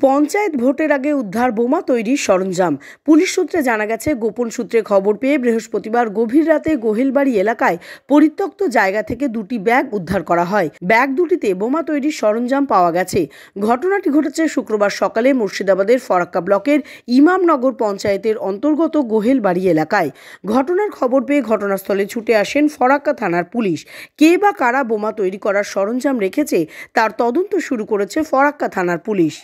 পঞ্চায়েত ভোটের আগে উদ্ধার বোমা তৈরির সরঞ্জাম। পুলিশ সূত্রে জানা গেছে, গোপন সূত্রে খবর পেয়ে বৃহস্পতিবার গভীর রাতে গোহেলবাড়ি এলাকায় পরিত্যক্ত জায়গা থেকে দুটি ব্যাগ উদ্ধার করা হয়। ব্যাগ দুটিতে বোমা তৈরির সরঞ্জাম পাওয়া গেছে। ঘটনাটি ঘটেছে শুক্রবার সকালে মুর্শিদাবাদের ফরাক্কা ব্লকের ইমামনগর পঞ্চায়েতের অন্তর্গত গোহেলবাড়ি এলাকায়। ঘটনার খবর পেয়ে ঘটনাস্থলে ছুটে আসেন ফরাক্কা থানার পুলিশ। কে বা কারা বোমা তৈরি করার সরঞ্জাম রেখেছে, তার তদন্ত শুরু করেছে ফরাক্কা থানার পুলিশ।